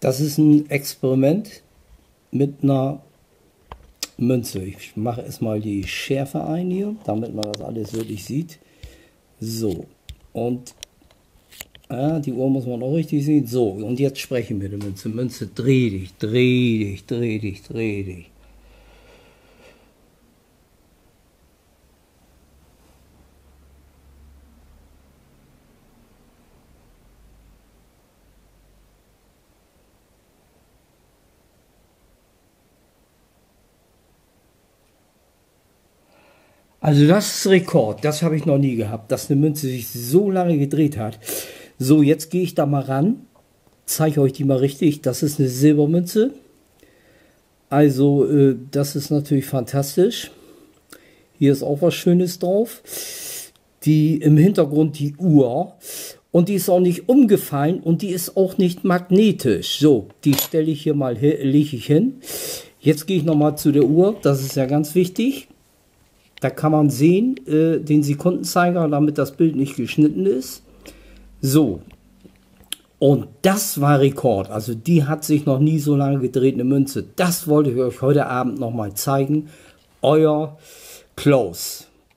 Das ist ein Experiment mit einer Münze. Ich mache erstmal die Schärfe ein hier, damit man das alles wirklich sieht. So, und ja, die Uhr muss man auch richtig sehen. So, und jetzt sprechen wir die Münze. Münze, dreh dich, dreh dich, dreh dich, dreh dich. Also das ist Rekord, das habe ich noch nie gehabt, dass eine Münze sich so lange gedreht hat. So, jetzt gehe ich da mal ran, zeige euch die mal richtig. Das ist eine Silbermünze. Also äh, das ist natürlich fantastisch. Hier ist auch was Schönes drauf. Die im Hintergrund die Uhr. Und die ist auch nicht umgefallen und die ist auch nicht magnetisch. So, die stelle ich hier mal, lege ich hin. Jetzt gehe ich nochmal zu der Uhr, das ist ja ganz wichtig. Da kann man sehen, äh, den Sekundenzeiger, damit das Bild nicht geschnitten ist. So. Und das war Rekord. Also die hat sich noch nie so lange gedreht, eine Münze. Das wollte ich euch heute Abend nochmal zeigen. Euer Close.